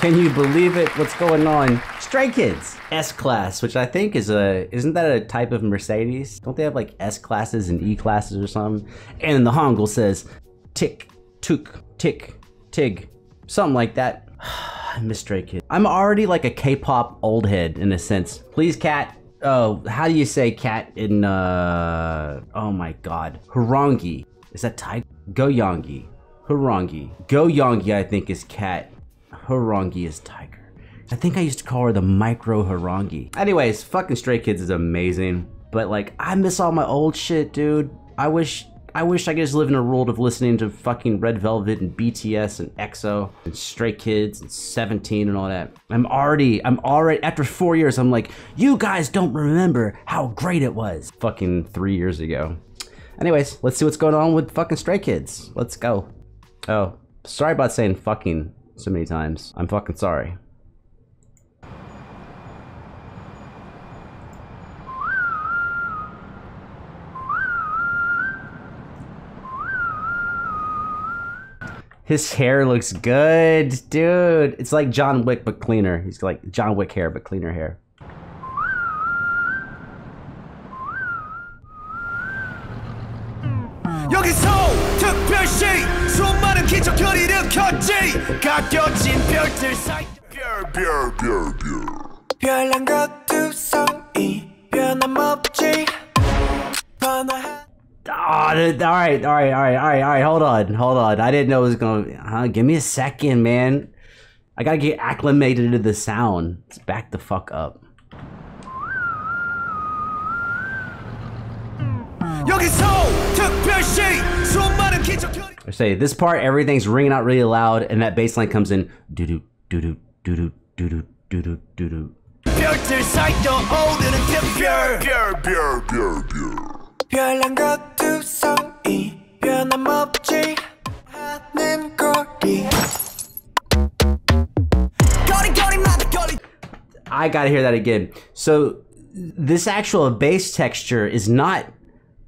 Can you believe it? What's going on? Stray Kids S class, which I think is a isn't that a type of Mercedes? Don't they have like S classes and E classes or something? And the Hangul says tick, took, tick, tig, something like that. I miss Stray Kids. I'm already like a K-pop old head in a sense. Please, cat. Oh, how do you say cat in uh? Oh my God, Harangi. Is that Tiger? Goyangi. Harangi. Goyangi, I think, is cat. Harangi is tiger. I think I used to call her the micro Harangi. Anyways, fucking Stray Kids is amazing. But like, I miss all my old shit, dude. I wish I wish I could just live in a world of listening to fucking Red Velvet and BTS and EXO and Stray Kids and 17 and all that. I'm already, I'm already, after four years, I'm like, you guys don't remember how great it was. Fucking three years ago. Anyways, let's see what's going on with fucking Stray Kids. Let's go. Oh, sorry about saying fucking so many times. I'm fucking sorry. His hair looks good, dude. It's like John Wick, but cleaner. He's like John Wick hair, but cleaner hair. 별별별별 별난 것두성이 변함없지 변화한 Oh, th- all right, all right, all right, all right, all right. Hold on, hold on. I didn't know it was gonna. Huh? Give me a second, man. I gotta get acclimated to the sound. Let's back the fuck up. 여기서 특별시 수많은 기적을 I say this part, everything's ringing out really loud, and that bass line comes in. Doo doo doo doo doo doo doo doo doo doo doo doo. 별들 사이 떠오르는 특별 별별별별 별난 것두성이 변함없지 하는 거리 거리거리마다 거리 I gotta hear that again. So this actual bass texture is not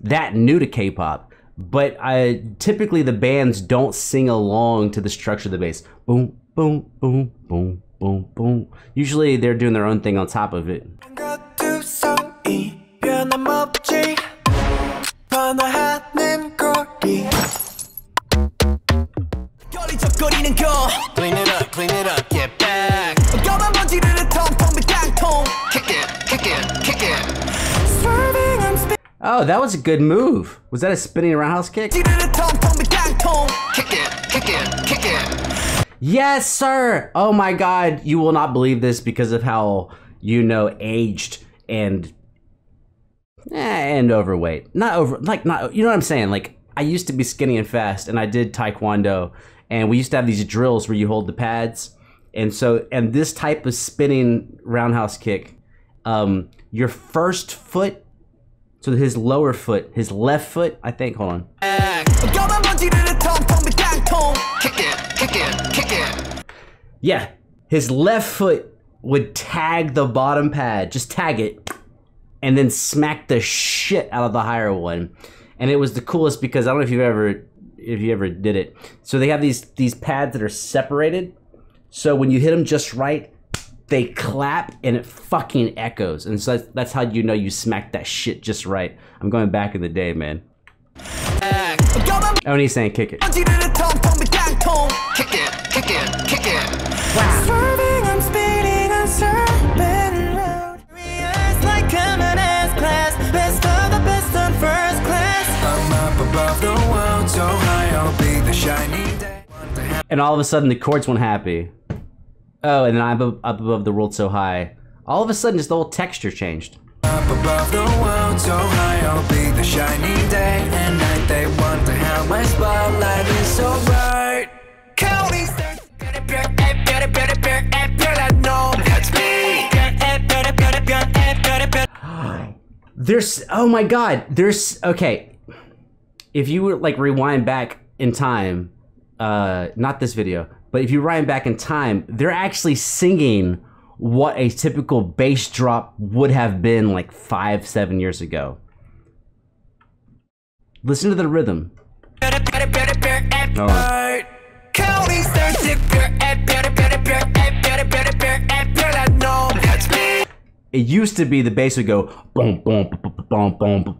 that new to K-pop, but I typically the bands don't sing along to the structure of the bass. Boom, boom, boom, boom, boom, boom. Usually they're doing their own thing on top of it. Oh, that was a good move. Was that a spinning roundhouse kick? Yes, sir. Oh my god, you will not believe this because of how you know aged and eh, and overweight. Not over like not you know what I'm saying? Like I used to be skinny and fast and I did taekwondo and we used to have these drills where you hold the pads. And so and this type of spinning roundhouse kick um your first foot so his lower foot, his left foot, I think, hold on. Yeah, his left foot would tag the bottom pad, just tag it, and then smack the shit out of the higher one. And it was the coolest because I don't know if you've ever if you ever did it. So they have these these pads that are separated. So when you hit them just right, they clap and it fucking echoes. And so that's, that's how you know you smacked that shit just right. I'm going back in the day, man. Oh, and he's saying kick it. Kick it, kick it, kick it. Swerving and speeding and serpent road like I'm an S-class Best of the best on first class I'm up above the world so high I'll be the shiny day and all of a sudden the chords weren't happy. Oh, and then I'm up up above the world so high. All of a sudden, just the whole texture changed. Up above the world so high I'll be the shiny day and night They wonder how my spotlight is so bright There's oh my god, there's okay. If you were like rewind back in time, uh not this video, but if you rewind back in time, they're actually singing what a typical bass drop would have been like five, seven years ago. Listen to the rhythm. Counting It used to be the bass would go boom boom boom boom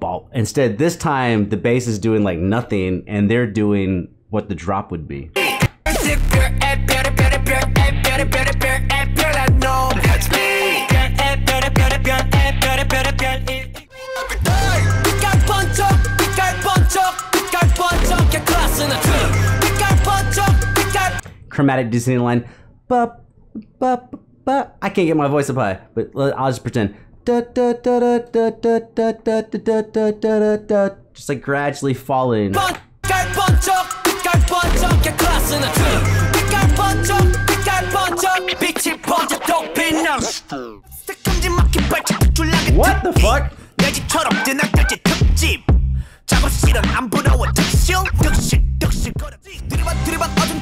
boom Instead, this time the bass is doing like nothing, and they're doing what the drop would be. Chromatic Disney line, bup, bup, bup. I can't get my voice up high, but I'll just pretend. Just like gradually falling. What the fuck? 내 집처럼 뜨나까지 특집 작업실은 안 부러워 득실 득실 득실 거려 들이받 들이받 어둠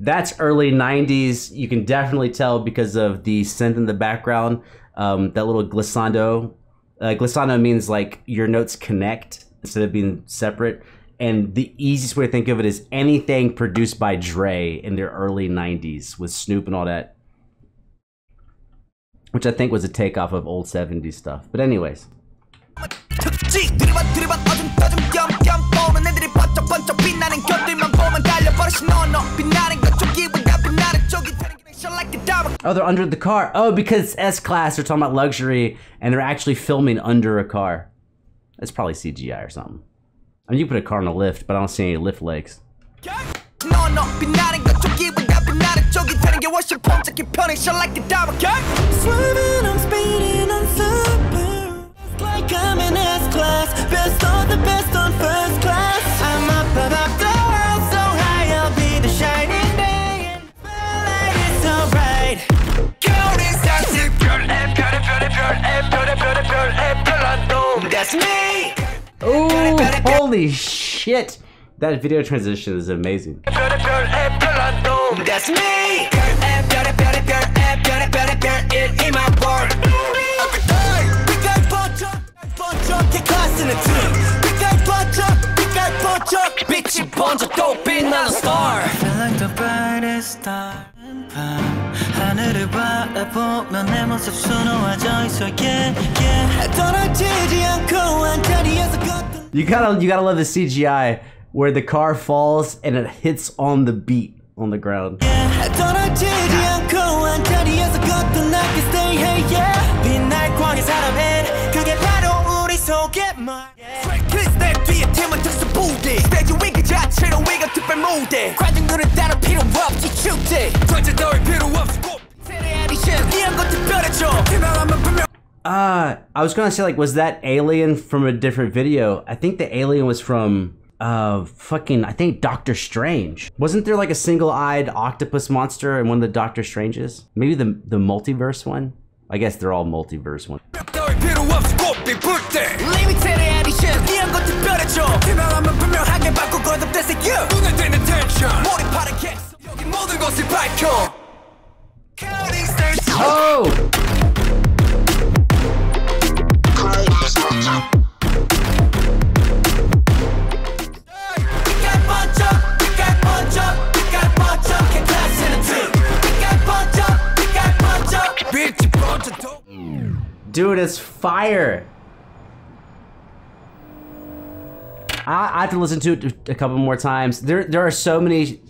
That's early 90s. You can definitely tell because of the synth in the background. Um, that little glissando. Uh, glissando means like your notes connect instead of being separate. And the easiest way to think of it is anything produced by Dre in their early 90s with Snoop and all that. Which I think was a takeoff of old 70s stuff. But, anyways. Oh, they're under the car. Oh, because S Class, they're talking about luxury and they're actually filming under a car. That's probably CGI or something. I mean, you put a car on a lift, but I don't see any lift legs. Me! Oh, holy shit! That video transition is amazing. That's me! Bitch, you bunch of dope a star. I feel like the brightest star 하늘을 바라보면 내 모습 수놓아져 있어 yeah yeah 떨어지지 않고 한자리에서 걷던 You gotta, you gotta love the CGI where the car falls and it hits on the beat on the ground. 떨어지지 않고 한자리에서 걷던 I can stay hey yeah 빛날 광의 사람 위그 자체로 위가 특별 무대 관중들은 따로 필요 없지 축제 관전 따위 필요 없고 세례 에디션 이런 거 특별해져 유명하면 분명 Uh, I was gonna say like, was that alien from a different video? I think the alien was from uh fucking I think Doctor Strange. Wasn't there like a single-eyed octopus monster in one of the Doctor Stranges? Maybe the the multiverse one. I guess they're all multiverse ones. 바꿔 거듭 됐어 y Dude, it's fire. I, I have to listen to it a couple more times. There, there are so many.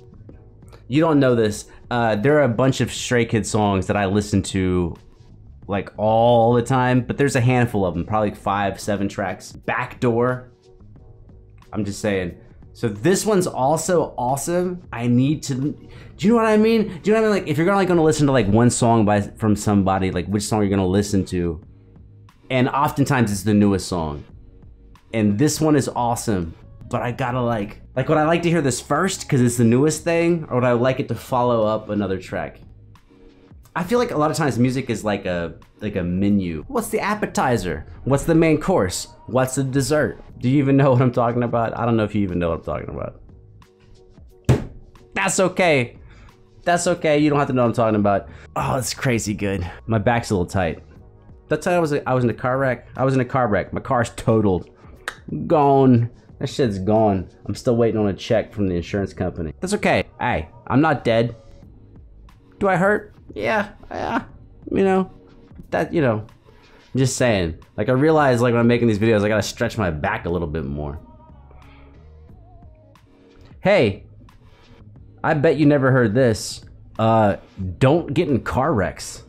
You don't know this. Uh, there are a bunch of Stray Kids songs that I listen to, like all the time. But there's a handful of them, probably five, seven tracks. Backdoor. I'm just saying. So this one's also awesome. I need to. Do you know what I mean? Do you know what I mean? Like, if you're gonna like gonna listen to like one song by from somebody, like which song you're gonna listen to, and oftentimes it's the newest song. And this one is awesome, but I gotta like like would I like to hear this first because it's the newest thing, or would I like it to follow up another track? I feel like a lot of times music is like a like a menu. What's the appetizer? What's the main course? What's the dessert? Do you even know what I'm talking about? I don't know if you even know what I'm talking about. That's okay. That's okay. You don't have to know what I'm talking about. Oh, it's crazy good. My back's a little tight. That's how I was. I was in a car wreck. I was in a car wreck. My car's totaled, gone. That shit's gone. I'm still waiting on a check from the insurance company. That's okay. Hey, I'm not dead. Do I hurt? Yeah, yeah. You know, that you know. I'm just saying. Like I realize, like when I'm making these videos, I gotta stretch my back a little bit more. Hey, I bet you never heard this. Uh, don't get in car wrecks.